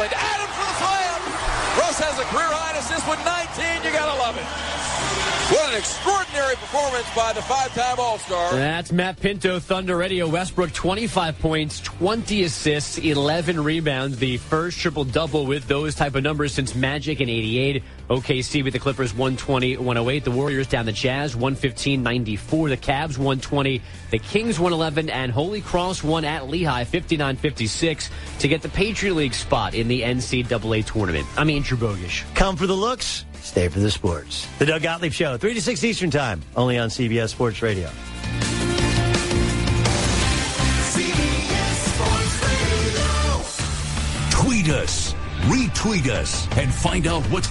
Strickland. For the slam. Russ has a career high assist with 19. You gotta love it. What an extraordinary performance by the five-time All-Star. That's Matt Pinto, Thunder Radio. Westbrook, 25 points, 20 assists, 11 rebounds. The first triple-double with those type of numbers since Magic in 88. OKC with the Clippers 120-108. The Warriors down the Jazz 115-94. The Cavs 120. The Kings 111. And Holy Cross won at Lehigh 59-56 to get the Patriot League spot in the NCAA tournament. I'm Andrew Bogusch. Come for the looks, stay for the sports. The Doug Gottlieb Show, 3 to 6 Eastern Time, only on CBS Sports Radio. Tweet us, retweet us, and find out what's